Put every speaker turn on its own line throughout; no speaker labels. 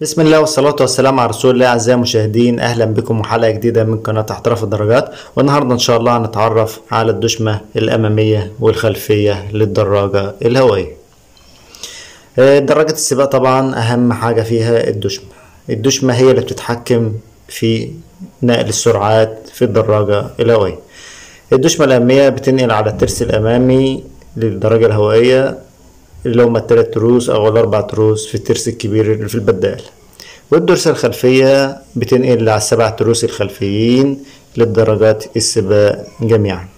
بسم الله والصلاة والسلام على رسول الله أعزائي المشاهدين أهلا بكم وحلقة جديدة من قناة احتراف الدراجات والنهاردة إن شاء الله هنتعرف على الدشمة الأمامية والخلفية للدراجة الهوائية. آه، دراجة السباق طبعا أهم حاجة فيها الدشمة. الدشمة هي اللي بتتحكم في نقل السرعات في الدراجة الهوائية. الدشمة الأمامية بتنقل على الترس الأمامي للدراجة الهوائية اللي هما التلات تروس أو الأربع تروس في الترس الكبير اللي في البدال. والدرسة الخلفية بتنقل على السبع تروس الخلفيين للدرجات السباق جميعا.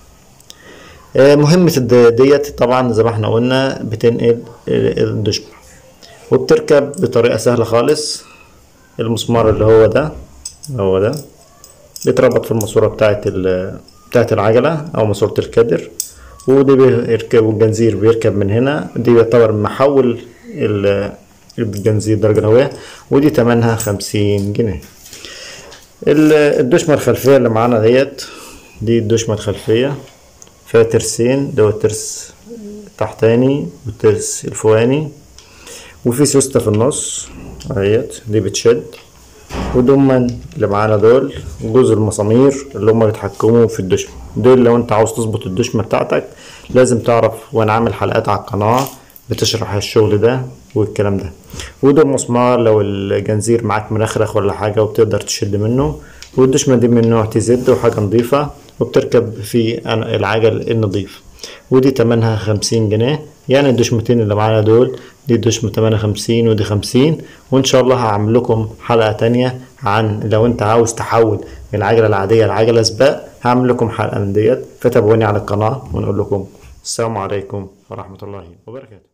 آه، مهمة ديت طبعا زي ما إحنا قلنا بتنقل الدشمة وبتركب بطريقة سهلة خالص. المسمار اللي هو ده هو ده بيتربط في الماسورة بتاعت ال بتاعت العجلة أو ماسورة الكدر ودي بيركب والجنزير بيركب من هنا دي يعتبر محول ال- الجنزير درجة الهوية ودي تمنها خمسين جنيه. ال- الدشمة الخلفية اللي معانا ديت دي الدشمة الخلفية فيها ترسين ده هو الترس التحتاني والترس الفوقاني وفي سوستة في النص اهيت دي بتشد. ودول اللي معانا دول جزء المسامير اللي هما بيتحكموا في الدشمة دول لو انت عاوز تظبط الدشمة بتاعتك لازم تعرف وأنا عامل حلقات على القناة بتشرح الشغل ده والكلام ده. وده مسمار لو الجنزير معاك مرخرخ ولا حاجة وبتقدر تشد منه. والدشمة دي من نوع تي زد وحاجة نظيفة وبتركب في العجل النظيف. ودي تمنها خمسين جنيه. يعني الدشمتين اللي معانا دول دي دشمة تمنها خمسين ودي خمسين. وإن شاء الله هعمل لكم حلقة تانية عن لو أنت عاوز تحول من العجلة العادية لعجلة سباق هعمل لكم حلقة من ديت. فتابعوني على القناة ونقول لكم السلام عليكم ورحمة الله وبركاته.